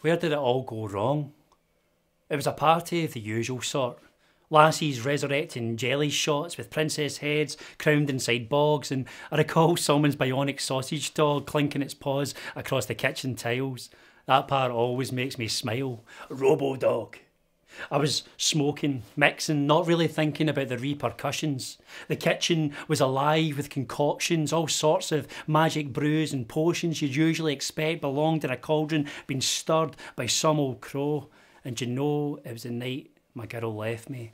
Where did it all go wrong? It was a party of the usual sort. Lassies resurrecting jelly shots with princess heads crowned inside bogs, and I recall someone's bionic sausage dog clinking its paws across the kitchen tiles. That part always makes me smile. Robo dog. I was smoking, mixing, not really thinking about the repercussions. The kitchen was alive with concoctions, all sorts of magic brews and potions you'd usually expect belonged in a cauldron being stirred by some old crow. And you know, it was the night my girl left me.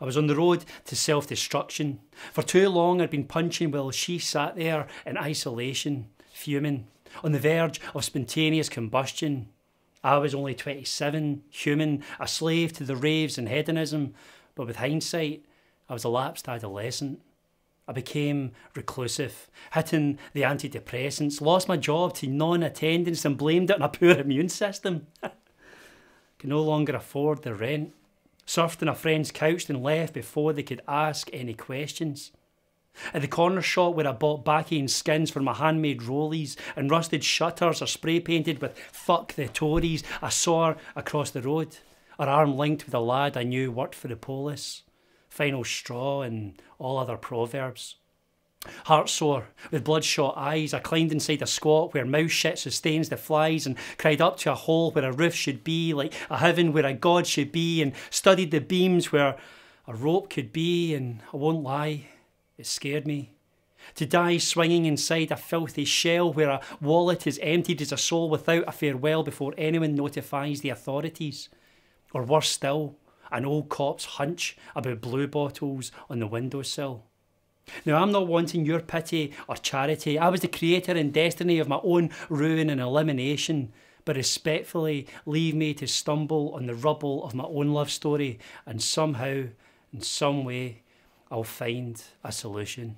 I was on the road to self destruction. For too long I'd been punching while she sat there in isolation, fuming, on the verge of spontaneous combustion. I was only 27, human, a slave to the raves and hedonism, but with hindsight, I was a lapsed adolescent. I became reclusive, hitting the antidepressants, lost my job to non attendance and blamed it on a poor immune system. Could no longer afford the rent surfed on a friend's couch and left before they could ask any questions. At the corner shop where I bought baccy and skins for my handmade rollies and rusted shutters are spray painted with fuck the Tories, I saw her across the road, her arm linked with a lad I knew worked for the police. Final straw and all other proverbs. Heart sore, with bloodshot eyes, I climbed inside a squat where mouse shit sustains the flies and cried up to a hole where a roof should be, like a heaven where a god should be, and studied the beams where a rope could be, and I won't lie, it scared me. To die swinging inside a filthy shell where a wallet is emptied as a soul without a farewell before anyone notifies the authorities. Or worse still, an old cop's hunch about blue bottles on the windowsill. Now, I'm not wanting your pity or charity. I was the creator and destiny of my own ruin and elimination. But respectfully, leave me to stumble on the rubble of my own love story, and somehow, in some way, I'll find a solution.